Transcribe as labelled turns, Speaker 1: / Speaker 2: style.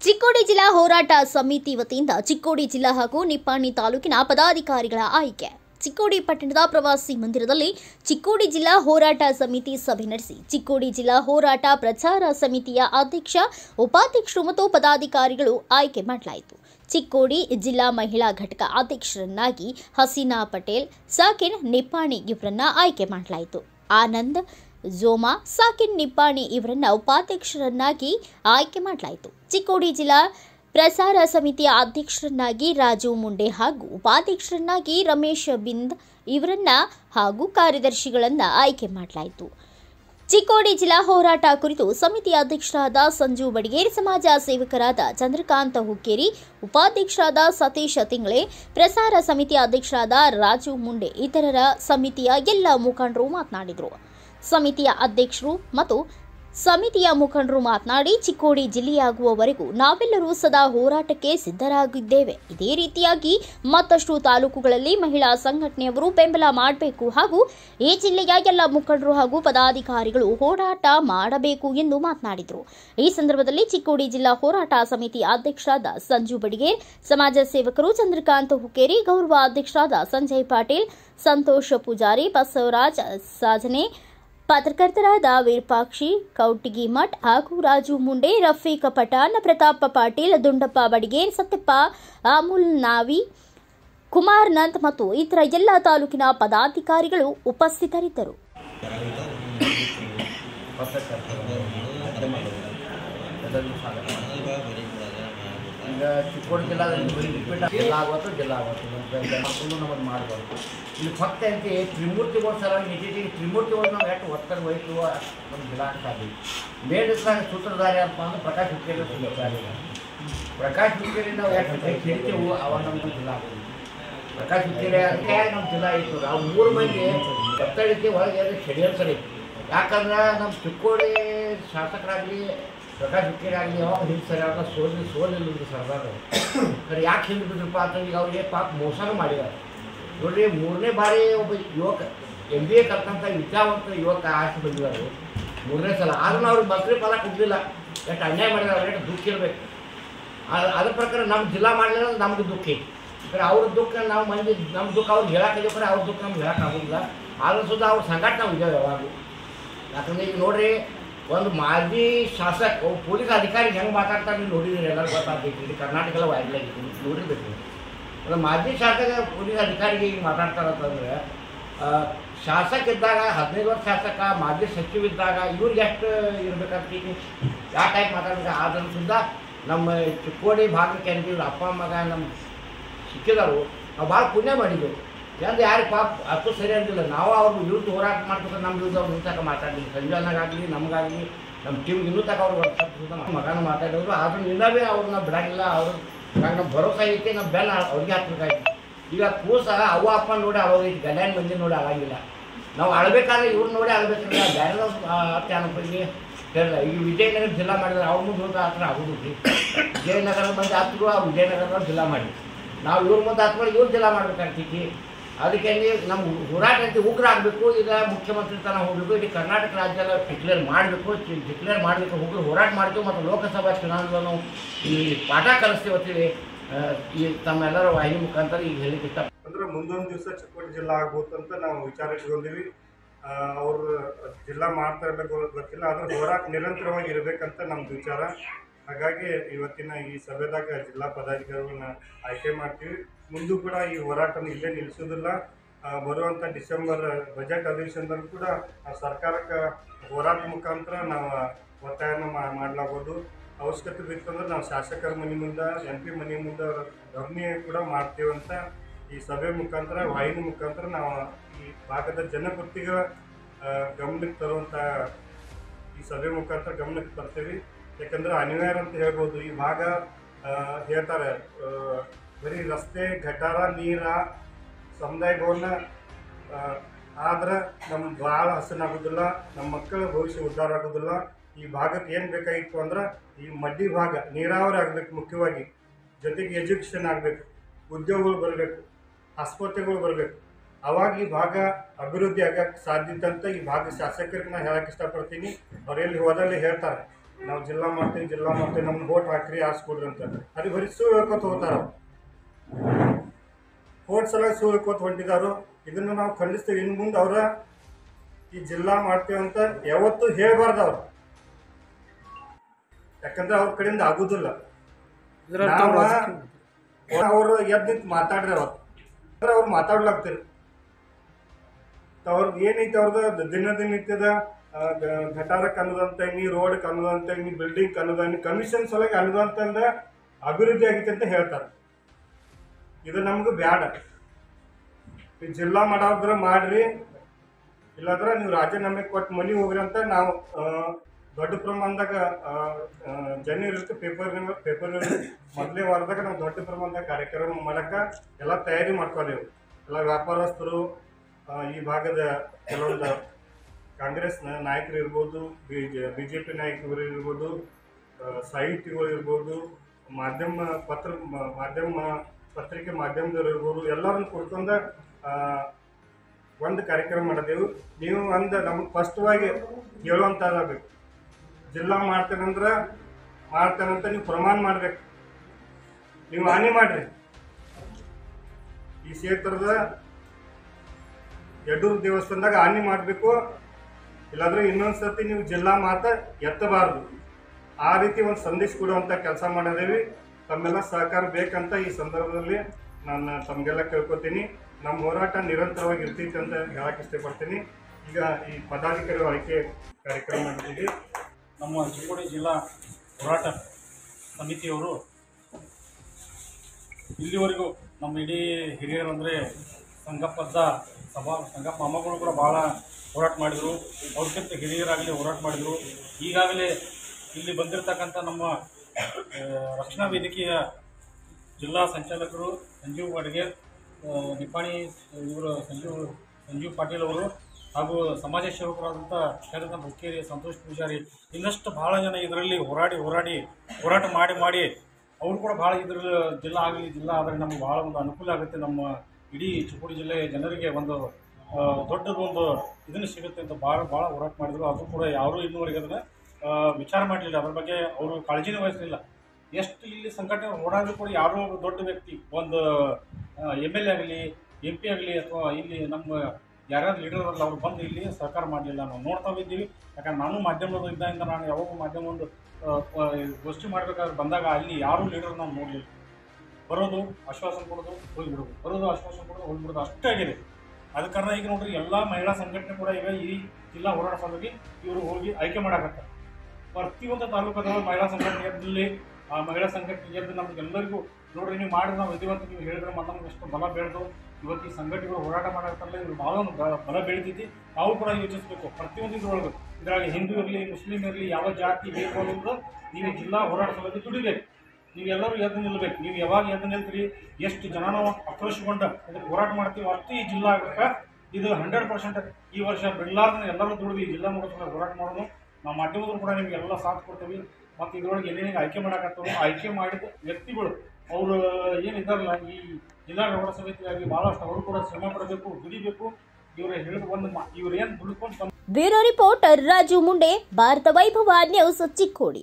Speaker 1: ಚಿಕ್ಕೋಡಿ ಜಿಲ್ಲಾ ಹೋರಾಟ ಸಮಿತಿ ವತಿಯಿಂದ ಚಿಕ್ಕೋಡಿ ಜಿಲ್ಲಾ ಹಾಗೂ ನಿಪ್ಪಾಣಿ ತಾಲೂಕಿನ ಪದಾಧಿಕಾರಿಗಳ ಆಯ್ಕೆ. ಚಿಕ್ಕೋಡಿ ಪಟ್ಟಣದ ಪ್ರವಾಸಿ ಮಂದಿರದಲ್ಲಿ ಚಿಕ್ಕೋಡಿ ಜಿಲ್ಲಾ ಹೋರಾಟ ಸಮಿತಿ ಸಭೆ ನಡೆಸಿ ಚಿಕ್ಕೋಡಿ ಜಿಲ್ಲಾ ಹೋರಾಟ ಪ್ರಚಾರ ಸಮಿತಿಯ ಅಧ್ಯಕ್ಷ, ಉಪಾಧ್ಯಕ್ಷರು ಮತ್ತು ಪದಾಧಿಕಾರಿಗಳು ಆಯ್ಕೆ ಮಾಡಲಾಯಿತು. ಚಿಕ್ಕೋಡಿ ಜಿಲ್ಲಾ ಮಹಿಳಾ ಘಟಕ ಅಧ್ಯಕ್ಷರನ್ನಾಗಿ ಹಸೀನಾ ಪಟೇಲ್, ಸಾಕಿನ್ ನಿಪ್ಪಾಣಿ ಇವರನ್ನ ಆಯ್ಕೆ ಮಾಡಲಾಯಿತು. ಆನಂದ್, ಜೋಮಾ, ಸಾಕಿನ್ ನಿಪ್ಪಾಣಿ ಇವರನ್ನ ಉಪಾಧ್ಯಕ್ಷರನ್ನಾಗಿ ಆಯ್ಕೆ ಮಾಡಲಾಯಿತು. ಚಿಕ್ಕೋಡಿ ಜಿಲ್ಲಾ ಪ್ರಸಾರ ಸಮಿತಿಯ ಅಧ್ಯಕ್ಷರನ್ನಾಗಿ ರಾಜು ಮುಂಡೆ ಹಾಗೂ ಉಪಾಧ್ಯಕ್ಷರನ್ನಾಗಿ ರಮೇಶ್ ಬಿಂದ್ ಇವರನ್ನ ಹಾಗೂ ಕಾರ್ಯದರ್ಶಿಗಳನ್ನ ಆಯ್ಕೆ ಮಾಡಲಾಯಿತು. ಚಿಕ್ಕೋಡಿ ಜಿಲ್ಲಾ ಹೋರಾಟ ಕುರಿತು ಸಮಿತಿ ಅಧ್ಯಕ್ಷರಾದ ಸಂಜು ಬಡಿಗೇರಿ, ಸಮಾಜ ಸೇವಕರಾದ ಚಂದ್ರಕಾಂತ ಹುಕ್ಕೇರಿ, ಉಪಾಧ್ಯಕ್ಷರಾದ ಸತೀಶ್ ತಿಂಗ್ಳೆ, ಪ್ರಸಾರ ಸಮಿತಿ ಅಧ್ಯಕ್ಷರಾದ ರಾಜು ಮುಂಡೆ ಇತರರ ಸಮಿತಿಯ ಎಲ್ಲ ಮುಖಂಡರು ಮಾತನಾಡಿದರು. ಸಮಿತಿಯ ಅಧ್ಯಕ್ಷರು ಮತ್ತು ಸಮಿತಿಯ ಮುಖಂಡರು ಮಾತನಾಡಿ, ಚಿಕ್ಕೋಡಿ ಜಿಲ್ಲೆಯಾಗುವವರೆಗೂ ನಾವೆಲ್ಲರೂ ಸದಾ ಹೋರಾಟಕ್ಕೆ ಸಿದ್ಧರಾಗಿದ್ದೇವೆ. ಇದೇ ರೀತಿಯಾಗಿ ಮತ್ತಷ್ಟು ತಾಲೂಕುಗಳಲ್ಲಿ ಮಹಿಳಾ ಸಂಘಟನೆಯವರು ಬೆಂಬಲ ಮಾಡಬೇಕು ಹಾಗೂ ಈ ಜಿಲ್ಲೆಯ ಎಲ್ಲ ಮುಖಂಡರು ಹಾಗೂ ಪದಾಧಿಕಾರಿಗಳು ಹೋರಾಟ ಮಾಡಬೇಕು ಎಂದು ಮಾತನಾಡಿದರು. ಈ ಸಂದರ್ಭದಲ್ಲಿ ಚಿಕ್ಕೋಡಿ ಜಿಲ್ಲಾ ಹೋರಾಟ ಸಮಿತಿ ಅಧ್ಯಕ್ಷರಾದ ಸಂಜು ಬಡಿಗೇರ್, ಸಮಾಜ ಸೇವಕರು ಚಂದ್ರಕಾಂತ್ ಹುಕ್ಕೇರಿ ಗೌರವ ಅಧ್ಯಕ್ಷರಾದ ಸಂಜಯ್ ಪಾಟೀಲ್, ಸಂತೋಷ ಪೂಜಾರಿ ಬಸವರಾಜ್ ಸಾಜನೆ ಪತ್ರಕರ್ತರಾದ ವೀರಪಾಕ್ಷಿ ಕೌಟಿಗಿ ಮಠ್ ಹಾಗೂ ರಾಜು ಮುಂಡೆ, ರಫೀಕ ಪಠಾಣ ಪ್ರತಾಪ ಪಾಟೀಲ್, ದುಂಡಪ್ಪ ಬಡಿಗೇರ್, ಸತ್ಯಪ್ಪ ಅಮುಲ್ ನಾವಿ, ಕುಮಾರ್ ನಂತ್ ಮತ್ತು ಇತರ ಎಲ್ಲ ತಾಲೂಕಿನ ಪದಾಧಿಕಾರಿಗಳು ಉಪಸ್ಥಿತರಿದ್ದರು.
Speaker 2: ಈಗ ಚಿಕ್ಕೋಡಿ ಜಿಲ್ಲಾದಲ್ಲಿ ಬರೀ ರಿಪೀಟ್ ಜಿಲ್ಲಾ ಆಗೋತು ಜಿಲ್ಲಾ ಆಗೋತು ಮಕ್ಕಳು ನಮ್ಮದು ಮಾಡಬಾರ್ದು ಇಲ್ಲಿ ಫಕ್ತ ಅಂತ ತ್ರಿಮೂರ್ತಿಗಳ ಸಲುವಾಗಿ ನಿಜ ತ್ರಿಮೂರ್ತಿಗಳು ನಾವು ಎಷ್ಟು ಒತ್ತಡ ವಹಿಸುವ ನಮ್ಮ ಜಿಲ್ಲಾ ಸಾಧ್ಯ ಮೇಲಿದ್ದಾಗ ಸೂತ್ರಧಾರಿ ಅಂತ ಅಂದ್ರೆ ಪ್ರಕಾಶ್ ಹುಕ್ಕೇರಿ ಸೂತ್ರಧಾರಿ ಪ್ರಕಾಶ್ ಹುಕ್ಕೇರಿ ನಾವು ಎಷ್ಟು ಹಿಡಿತೇವು ಅವಾಗ ನಮ್ಗೆ ಜಿಲ್ಲಾ ಆಗೋದು. ಪ್ರಕಾಶ್ ಹುಕ್ಕೇರಿ ಅಂತ ನಮ್ಮ ಜಿಲ್ಲಾ ಇತ್ತು ನಾವು ಮೂರು ಮಂದಿ ಒತ್ತಡಕ್ಕೆ ಒಳಗೆ ಷಡ್ಯಂತರ ಇತ್ತು. ಯಾಕಂದ್ರೆ ನಮ್ಮ ಚಿಕ್ಕೋಡಿ ಶಾಸಕರಾಗಲಿ ಪ್ರಕಾಶ್ ಹುಕ್ಕೇರಿ ಆಗಲಿ ಯಾವಾಗ ಹಿಂದೆ ಸರಿ ಅವ್ರನ್ನ ಸೋಲಿ ಸೋಲಿಲ್ಲ ಸರ್ದಾರ ಖರೆ ಯಾಕೆ ಹಿಂದೆ ಬಿದ್ರಪ್ಪ ಅಂತ ಈಗ ಅವ್ರಿಗೆ ಪಾಪ ಮೋಸನೂ ಮಾಡಿದ್ದಾರೆ ನೋಡ್ರಿ ಮೂರನೇ ಬಾರಿ ಒಬ್ಬ ಯುವಕ ಎಂ ಬಿ ಎ ಕಲ್ತಂಥ ವಿದ್ಯಾವಂತ ಯುವಕ ಆಸೆ ಬಂದಿದ್ದಾರೆ ಮೂರನೇ ಸಲ ಆದ್ರೂ ಅವ್ರಿಗೆ ಮಂತ್ರಿ ಪದ ಕೊಡಲಿಲ್ಲ ಎಷ್ಟು ಅನ್ಯಾಯ ಮಾಡಿದ್ರೆ ಅವ್ರಿಗೆ ದುಃಖ ಇರಬೇಕು ಅದ್ರ ಪ್ರಕಾರ ನಮ್ಮ ಜಿಲ್ಲಾ ಮಾಡಲಿಲ್ಲ ನಮ್ಗೆ ದುಃಖ ಐತಿ ಯಾಕಂದ್ರೆ ಅವ್ರ ದುಃಖ ನಾವು ಮಂದಿ ನಮ್ಮ ದುಃಖ ಅವ್ರಿಗೆ ಹೇಳಕ್ಕೆ ಕರೆ ಅವ್ರ ದುಃಖ ನಮ್ಗೆ ಹೇಳಕ್ಕೆ ಆಗೋದಿಲ್ಲ ಆದ್ರೂ ಸುದ್ದ ಅವ್ರ ಸಂಘಟ ನಾವು ಇದ್ದೇವೆ ಯಾವಾಗಲೂ ಯಾಕಂದ್ರೆ ಈಗ ನೋಡ್ರಿ ಒಂದು ಮಾಜಿ ಶಾಸಕ ಪೊಲೀಸ್ ಅಧಿಕಾರಿ ಹೆಂಗೆ ಮಾತಾಡ್ತಾರೆ ನೀವು ನೋಡಿದ್ದೀರಿ ಎಲ್ಲರೂ ಗೊತ್ತಾಗ್ಬೇಕು ಇಲ್ಲಿ ಕರ್ನಾಟಕ ವೈರಲ್ ನೋಡಿ ನೋಡಿರ್ಬೇಕು. ಅದು ಮಾಜಿ ಶಾಸಕ, ಪೊಲೀಸ್ ಅಧಿಕಾರಿಗೆ ಈಗ ಮಾತಾಡ್ತಾರಂತಂದ್ರೆ ಶಾಸಕ ಇದ್ದಾಗ, ಹದಿನೈದು ವರ್ಷ ಶಾಸಕ, ಮಾಜಿ ಸಚಿವ ಇದ್ದಾಗ ಇವ್ರಿಗೆ ಎಷ್ಟು ಇರ್ಬೇಕಂತ ಈಗ ಯಾವ ಟೈಪ್ ಮಾತಾಡ್ಬೇಕು? ಆದ್ರೂ ಸುದ್ದ ನಮ್ಮ ಚಿಕ್ಕೋಡಿ ಭಾಗಕ್ಕೆ ಅಂತೀವಿ ಅಪ್ಪ ಮಗ ನಮ್ಮ ಸಿಕ್ಕಿದರು ನಾವು ಭಾಳ ಪುಣ್ಯ ಮಾಡಿದ್ದೆವು. ಎಂದು ಯಾರಿಗೆ ಪಾಪ ಅಷ್ಟು ಸರಿ ಅಂತಿಲ್ಲ. ನಾವು ಅವ್ರ ವಿರುದ್ಧ ಹೋರಾಟ ಮಾಡ್ಬೇಕು ನಮ್ಮ ವಿರುದ್ಧ ಅವ್ರು ತನಕ ಮಾತಾಡಲಿಲ್ಲ ಸಂಜಾನಾಗಲಿ ನಮಗಾಗಲಿ, ನಮ್ಮ ಟೀಮ್ ಇನ್ನೂ ತಕ ಅವ್ರು ನಮ್ಮ ಮಗನ ಮಾತಾಡಿದ್ರು. ಆದ್ರೂ ಇಲ್ಲವೇ ಅವ್ರನ್ನ ಬಿಡಾಗಿಲ್ಲ. ಅವರು ನಮ್ಮ ಭರೋಸೆ ಐತಿ ನಮ್ಮ ಬೆಲ್ಲ ಅವ್ರಿಗೆ ಹಾಕ್ಬೇಕಾಗಿತ್ತು ಈಗ ಕೂಸ ಅವ್ವ ಅಪ್ಪ ನೋಡಿ ಅಳೋದೈತಿ ಗಲ್ಯಾಣ ಮಂದಿ ನೋಡಿ ಆಗಂಗಿಲ್ಲ. ನಾವು ಆಳ್ಬೇಕಾದ್ರೆ ಇವ್ರು ನೋಡಿ ಅಳ್ಬೇಕಂದ್ರೆ ಬೇರೆ ಅನ್ಕೊಳ್ಳಿ ಹೇಳಿಲ್ಲ. ಈಗ ವಿಜಯನಗರ ಜಿಲ್ಲಾ ಮಾಡಿದ್ರೆ ಅವ್ರ ಮುಂದೆ ಹೋದ ಹತ್ರ ಆಗೋದಿಲ್ಲ ವಿಜಯನಗರ ಮಂದಿ ಹತ್ತಿರ ಆ ವಿಜಯನಗರ ಜಿಲ್ಲಾ ಮಾಡಿ ನಾವು ಇವ್ರ ಮುಂದೆ ಹತ್ಕೊಂಡು ಇವ್ರು ಜಿಲ್ಲಾ ಮಾಡ್ಬೇಕಾಗ್ತೈತಿ. ಅದಕ್ಕೆ ನಮ್ಮ ಹೋರಾಟ ಅಂತ ಉಗ್ರ ಆಗಬೇಕು ಈಗ ಮುಖ್ಯಮಂತ್ರಿ ತನಕ ಹೋಗಬೇಕು ಇಡೀ ಕರ್ನಾಟಕ ರಾಜ್ಯದ ಡಿಕ್ಲೇರ್ ಮಾಡಬೇಕು ಡಿಕ್ಲೇರ್ ಮಾಡಬೇಕು ಉಗ್ರ ಹೋರಾಟ ಮಾಡ್ತೀವಿ ಮತ್ತು ಲೋಕಸಭಾ ಚುನಾವಣೆ ನಾವು ಈ ಪಾಠ ಕಲಿಸ್ತೀವಿ ಅಂತೇಳಿ ಈ ತಮ್ಮೆಲ್ಲರ ವಾಹಿನಿ ಮುಖಾಂತರ ಈಗ ಹೇಳಿಕ್ಕೆ ಇಷ್ಟ
Speaker 3: ಅಂದ್ರೆ ಮುಂದೊಂದು ದಿವಸ ಚಿಕ್ಕೋಡಿ ಜಿಲ್ಲಾ ಆಗ್ಬೋದು ಅಂತ ನಾವು ವಿಚಾರ ಇಟ್ಕೊಂಡಿವಿ. ಅವರು ಜಿಲ್ಲಾ ಮಾಡ್ತಾ ಗೊ- ಗೊತ್ತಿಲ್ಲ ಆದರೆ ಹೋರಾಟ ನಿರಂತರವಾಗಿ ಇರಬೇಕಂತ ನಮ್ಮದು ವಿಚಾರ. ಹಾಗಾಗಿ ಇವತ್ತಿನ ಈ ಸಭೆದಾಗ ಜಿಲ್ಲಾ ಪದಾಧಿಕಾರಿಗಳನ್ನ ಆಯ್ಕೆ ಮಾಡ್ತೀವಿ. ಮುಂದೂ ಕೂಡ ಈ ಹೋರಾಟನ ಇಲ್ಲೇ ನಿಲ್ಲಿಸೋದಿಲ್ಲ ಬರುವಂಥ ಡಿಸೆಂಬರ್ ಬಜೆಟ್ ಅಧಿವೇಶನದಲ್ಲಿ ಕೂಡ ಸರ್ಕಾರಕ್ಕೆ ಹೋರಾಟ ಮುಖಾಂತರ ನಾವು ಒತ್ತಾಯನ ಮಾಡಲಾಗೋದು ಅವಶ್ಯಕತೆ ಬಿತ್ತಂದ್ರೆ ನಾವು ಶಾಸಕರ ಮನೆ ಮುಂದೆ, ಎಂ ಪಿ ಮನೆ ಮುಂದೆ ಧರಣಿ ಕೂಡ ಮಾಡ್ತೀವಂತ ಈ ಸಭೆ ಮುಖಾಂತರ, ವಾಹಿನಿ ಮುಖಾಂತರ ನಾವು ಈ ಭಾಗದ ಜನಪ್ರತಿಗಳ ಗಮನಕ್ಕೆ ತರುವಂಥ ಈ ಸಭೆ ಮುಖಾಂತರ ಗಮನಕ್ಕೆ ತರ್ತೀವಿ. ಯಾಕಂದ್ರೆ ಅನಿವಾರ್ಯ ಅಂತ ಹೇಳ್ಬೋದು. ಈ ಭಾಗ ಹೇಳ್ತಾರೆ ಬರೀ ರಸ್ತೆ, ಗಟಾರ, ನೀರ ಸಮುದಾಯ ಭವನ ಆದ್ರೆ ನಮ್ಮ ಭಾಳ ಹಸನಾಗೋದಿಲ್ಲ ನಮ್ಮ ಮಕ್ಕಳ ಭವಿಷ್ಯ ಉದ್ಧಾರ ಆಗೋದಿಲ್ಲ. ಈ ಭಾಗಕ್ಕೆ ಏನು ಬೇಕಾಗಿತ್ತು ಅಂದ್ರೆ ಈ ಮಡ್ಡಿ ಭಾಗ, ನೀರಾವರಿ ಆಗಬೇಕು ಮುಖ್ಯವಾಗಿ. ಜೊತೆಗೆ ಎಜುಕೇಷನ್ ಆಗಬೇಕು, ಉದ್ಯೋಗಗಳು ಬರಬೇಕು, ಆಸ್ಪತ್ರೆಗಳು ಬರಬೇಕು. ಅವಾಗ ಈ ಭಾಗ ಅಭಿವೃದ್ಧಿ ಆಗಕ್ಕೆ ಸಾಧ್ಯತೆ ಅಂತ ಈ ಭಾಗ ಶಾಸಕರಿಗೆ ನಾನು ಹೇಳಕ್ಕೆ ಇಷ್ಟಪಡ್ತೀನಿ. ಅವರೆಲ್ಲಿ ಹೋದಲ್ಲಿ ಹೇಳ್ತಾರೆ. ನಾವು ಜಿಲ್ಲಾ ಮಾಡ್ತೀವಿ ಜಿಲ್ಲಾ ಮಾಡ್ತೀವಿ ನಮ್ಗೆ ಓಟ್ ಹಾಕ್ರಿ ಆರಿಸ್ಕೊಡ್ರಿ ಅಂತ ಅದು ಬರೀ ಸೂ ಹೇಳ್ಕೊತ ಹೋಗ್ತಾರ. ಓಟ್ ಸಲ ಸೂ ಹೇಳ್ಕೊತ ಹೊಂಟಿದಾರು. ಇದನ್ನು ನಾವು ಖಂಡಿಸ್ತೀವಿ. ಇನ್ನು ಮುಂದೆ ಅವರ ಈ ಜಿಲ್ಲಾ ಮಾಡ್ತೀವಿ ಅಂತ ಯಾವತ್ತೂ ಹೇಳ್ಬಾರ್ದು ಅವ್ರು. ಯಾಕಂದ್ರೆ ಅವ್ರ ಕಡೆಯಿಂದ ಆಗುದಿಲ್ಲ. ಅವರು ಎದ್ದು ನಿಂತು ಮಾತಾಡ್ರಿ ಅವತ್ತು ಅಂದ್ರೆ ಅವ್ರು ಮಾತಾಡ್ಲಾಗ್ತಿರಿ. ಅವ್ರದ್ದು ಏನೈತೆ ಅವ್ರದ್ದು ದಿನ ದಿನನಿತ್ಯದ ಆ, ಗ- ಅನುದಾನ ತಂಗಿ ರೋಡ್ ಅನ್ನೋದಂತ ನೀ ಬಿಲ್ಡಿಂಗ್ ಅನುದಾನ ಕಮಿಷನ್ ಸೊಲಗೆ ಅನುದಾನ ತಂದ ಅಭಿವೃದ್ಧಿ ಆಗೈತೆ ಅಂತ ಹೇಳ್ತಾರೆ. ಇದು ನಮ್ಗೆ ಬ್ಯಾಡ. ಈ ಜಿಲ್ಲಾ ಮಾಡೋದ್ರ ಮಾಡ್ರಿ ಇಲ್ಲಾಂದ್ರೆ ನೀವು ರಾಜೀನಾಮೆ ಕೊಟ್ಟು ಮನೆ ಹೋಗ್ರಿ ಅಂತ ನಾವು ದೊಡ್ಡ ಪ್ರಮಾಣದಾಗ ಆ, ಆ, ಜನ ಇರುತ್ತೆ ಪೇಪರ್ ಪೇಪರ್ ಮೊದಲೇ ವಾರದಾಗ ನಾವು ದೊಡ್ಡ ಪ್ರಮಾಣದಾಗ ಕಾರ್ಯಕ್ರಮ ಮಾಡಕ್ಕೆ ಎಲ್ಲ ತಯಾರಿ ಮಾಡ್ಕೊಂಡೆವು ಎಲ್ಲ ವ್ಯಾಪಾರಸ್ಥರು ಈ ಭಾಗದ ಕೆಲವೊಂದು ಕಾಂಗ್ರೆಸ್ ನಾಯಕರು ಇರ್ಬೋದು ಬಿ ಜೆ ಪಿ ನಾಯಕರು ಇರ್ಬೋದು ಸಾಹಿತಿಗಳು ಇರ್ಬೋದು, ಮಾಧ್ಯಮ ಪತ್ರ ಮಾಧ್ಯಮ ಪತ್ರಿಕೆ ಮಾಧ್ಯಮದವರು ಇರ್ಬೋದು, ಎಲ್ಲರನ್ನು ಕುಡ್ಕೊಂಡ ಒಂದು ಕಾರ್ಯಕ್ರಮ ಮಾಡಿದೆವು. ನೀವು ಒಂದು ನಮಗೆ ಸ್ಪಷ್ಟವಾಗಿ ಹೇಳುವಂಥದ್ದಾಗಬೇಕು ಜಿಲ್ಲಾ ಮಾಡ್ತೇನಂದ್ರೆ ಮಾಡ್ತೇನಂತ ನೀವು ಪ್ರಮಾಣ ಮಾಡ್ಬೇಕು. ನೀವು ಹಾನಿ ಮಾಡ್ರಿ. ಈ ಕ್ಷೇತ್ರದ ಯಡೂರು ದೇವಸ್ಥಾನದಾಗ ಹಾನಿ ಮಾಡಬೇಕು. ಇಲ್ಲಾಂದ್ರೆ ಇನ್ನೊಂದು ಸರ್ತಿ ನೀವು ಜಿಲ್ಲಾ ಮಾತ ಎತ್ತಬಾರ್ದು. ಆ ರೀತಿ ಒಂದು ಸಂದೇಶ ಕೊಡುವಂಥ ಕೆಲಸ ಮಾಡಿದೇವಿ ತಮ್ಮೆಲ್ಲ ಸಹಕಾರ ಬೇಕಂತ ಈ ಸಂದರ್ಭದಲ್ಲಿ ನಾನು ತಮಗೆಲ್ಲ ಕೇಳ್ಕೊತೀನಿ. ನಮ್ಮ ಹೋರಾಟ ನಿರಂತರವಾಗಿ ಇರ್ತೈತೆ ಅಂತ ಹೇಳಕ್ಕೆ ಇಷ್ಟಪಡ್ತೀನಿ. ಈಗ ಈ ಪದಾಧಿಕಾರಿ ಆಯ್ಕೆ ಕಾರ್ಯಕ್ರಮ ನಡೆದಿದೆ.
Speaker 4: ನಮ್ಮ ಚಿಕ್ಕೋಡಿ ಜಿಲ್ಲಾ ಹೋರಾಟ ಸಮಿತಿಯವರು ಇಲ್ಲಿವರೆಗೂ ನಮ್ಮ ಇಡೀ ಹಿರಿಯರು ಅಂದರೆ ಸಂಗಪ್ಪದ ಸಭಾ ಸಂಗಪ್ಪ ಅಮ್ಮಗಳು ಕೂಡ ಭಾಳ ಹೋರಾಟ ಮಾಡಿದರು ಅವ್ರಿಗಿಂತ ಹಿರಿಯರಾಗಲಿ ಹೋರಾಟ ಮಾಡಿದರು. ಈಗಾಗಲೇ ಇಲ್ಲಿ ಬಂದಿರತಕ್ಕಂಥ ನಮ್ಮ ರಕ್ಷಣಾ ವೇದಿಕೆಯ ಜಿಲ್ಲಾ ಸಂಚಾಲಕರು ಸಂಜೀವ್ ನಿಪಾಣಿ ನಿಪ್ಪಾಣಿ, ಇವರು ಸಂಜೀವ್ ಸಂಜೀವ್ ಪಾಟೀಲ್ ಅವರು ಹಾಗೂ ಸಮಾಜ ಸೇವಕರಾದಂಥ ಶರದ ಮುಖ್ಯರಿ ಸಂತೋಷ್ ಪೂಜಾರಿ, ಇನ್ನಷ್ಟು ಭಾಳ ಜನ ಇದರಲ್ಲಿ ಹೋರಾಡಿ ಹೋರಾಡಿ, ಹೋರಾಟ ಮಾಡಿ ಮಾಡಿ ಅವರು ಕೂಡ ಭಾಳ ಇದ್ರ ಜಿಲ್ಲಾ ಆಗಲಿ, ಜಿಲ್ಲಾ ಆದರೆ ನಮ್ಗೆ ಭಾಳ ಒಂದು ಅನುಕೂಲ ಆಗುತ್ತೆ. ನಮ್ಮ ಇಡೀ ಚಿಕ್ಕೋಡಿ ಜಿಲ್ಲೆಯ ಜನರಿಗೆ ಒಂದು ಆ, ದೊಡ್ಡದು ಒಂದು ಇದನ್ನು ಸಿಗುತ್ತೆ ಅಂತ ಭಾಳ ಭಾಳ ಹೋರಾಟ ಮಾಡಿದರು. ಅದು ಕೂಡ ಯಾರೂ ಇನ್ನೂವರೆಗೆ ಅದನ್ನು ವಿಚಾರ ಮಾಡಲಿಲ್ಲ. ಅದ್ರ ಬಗ್ಗೆ ಅವರು ಕಾಳಜಿನೇ ವಹಿಸಲಿಲ್ಲ. ಎಷ್ಟು ಇಲ್ಲಿ ಸಂಘಟನೆ ಓಡಾಡಲು ಕೂಡ ಯಾರೋ ಒಬ್ಬ ದೊಡ್ಡ ವ್ಯಕ್ತಿ ಒಂದು ಎಂ ಎಲ್ ಎ ಆಗಲಿ ಎಂ ಪಿ ಆಗಲಿ ಅಥವಾ ಇಲ್ಲಿ ನಮ್ಮ ಯಾರ್ಯಾರು ಲೀಡರ್ ಅಲ್ಲ ಅವ್ರು ಬಂದು ಇಲ್ಲಿ ಸಹಕಾರ ಮಾಡಲಿಲ್ಲ ನಾವು ನೋಡ್ತಾ ಇದ್ದೀವಿ. ಯಾಕಂದ್ರೆ ನಾನು ಮಾಧ್ಯಮದ ಇದ್ದಾಗಿಂದ ನಾನು ಯಾವಾಗ ಮಾಧ್ಯಮ ಒಂದು ಗೋಷ್ಠಿ ಮಾಡಬೇಕಾದ್ರೆ ಬಂದಾಗ ಅಲ್ಲಿ ಯಾರೂ ಲೀಡರ್ ನಾವು ನೋಡಲಿಲ್ಲ. ಬರೋದು ಆಶ್ವಾಸನೆ ಕೊಡೋದು ಹೋಗಿಬಿಡೋದು. ಬರೋದು ಆಶ್ವಾಸನೆ ಕೊಡೋದು ಹೋಗಿಬಿಡೋದು. ಅಷ್ಟೇ ಆಗಿದೆ. ಅದ ಕಾರಣ ಈಗ ನೋಡ್ರಿ, ಎಲ್ಲ ಮಹಿಳಾ ಸಂಘಟನೆ ಕೂಡ ಈಗ ಈ ಜಿಲ್ಲಾ ಹೋರಾಟ ಸಲುವಾಗಿ ಇವರು ಹೋಗಿ ಆಯ್ಕೆ ಪ್ರತಿ ಪ್ರತಿಯೊಂದು ತಾಲೂಕದ ಮಹಿಳಾ ಸಂಘಟನೆಯಲ್ಲಿ ಆ ಮಹಿಳಾ ಸಂಘಟನೆ ನಮ್ಗೆಲ್ಲರಿಗೂ ನೋಡ್ರಿ, ನೀವು ಮಾಡಿ ನಾವು ಇವತ್ತು ನೀವು ಹೇಳಿದ್ರೆ ಮತ್ತೆ ನಮ್ಗೆ ಎಷ್ಟು ಬಲ ಬೆಳೆದು ಇವತ್ತು ಈ ಸಂಘಟನೆಗಳು ಹೋರಾಟ ಮಾಡಾಕತ್ತಾರಲ್ಲ, ಇವ್ರು ಭಾಳ ಒಂದು ಬಲ ಬೆಳೀತೈತಿ. ನಾವು ಕೂಡ ಯೋಚಿಸಬೇಕು, ಪ್ರತಿಯೊಂದು ಇದ್ರೊಳಗೆ. ಇದ್ರಾಗ ಹಿಂದೂ ಇರಲಿ, ಮುಸ್ಲಿಂ ಇರಲಿ, ಯಾವ ಜಾತಿ ಬೇಕು ಅನ್ನೋದು ನೀವು ಜಿಲ್ಲಾ ಹೋರಾಟ ಸಲುವಾಗಿ ದುಡಿಬೇಕು. ನೀವೆಲ್ಲರೂ ಎದ್ದು ನಿಲ್ಬೇಕು. ನೀವು ಯಾವಾಗ ಎದ್ದು ನಿಲ್ತೀರಿ, ಎಷ್ಟು ಜನ ನಾವು ಆಕ್ರೋಶಗೊಂಡ ಅದಕ್ಕೆ ಹೋರಾಟ ಮಾಡ್ತೀವಿ ಅಷ್ಟು ಈ ಜಿಲ್ಲಾ ಆಗಬೇಕು ಇದು ಹಂಡ್ರೆಡ್ ಪರ್ಸೆಂಟ್ ಈ ವರ್ಷ ಬಿಡ್ಲಾರ್ದನ್ನ ಎಲ್ಲರೂ ದುಡಿದು ಈ ಜಿಲ್ಲಾ ಮುಗಿಸ್ಕೊಂಡು ಹೋರಾಟ ಮಾಡೋದು. ನಾವು ಮಾಧ್ಯಮದ್ರು ಕೂಡ ನಿಮಗೆ ಎಲ್ಲ ಸಾಥ್ ಕೊಡ್ತೀವಿ. ಮತ್ತು ಇದ್ರೊಳಗೆ ಏನೇನಿಗೆ ಆಯ್ಕೆ ಮಾಡಕತ್ತವರು ಆಯ್ಕೆ ಮಾಡಿದ ವ್ಯಕ್ತಿಗಳು, ಅವರು ಏನಿದ್ದಾರಲ್ಲ, ಈ ಜಿಲ್ಲಾ ಹೋರಾಟ ಸಮಿತಿಯಾಗಿ ಭಾಳಷ್ಟು ಅವರು ಕೂಡ ಶ್ರಮ ಪಡಬೇಕು, ದುಡಿಬೇಕು. ಇವರು ಹೇಳಿದ ಒಂದು ಮಾ, ಇವ್ರು ಏನು ದುಡ್ಕೊಂಡು
Speaker 1: bureau reporter Raju Munde, Bharat Vaibhav news Chikkodi.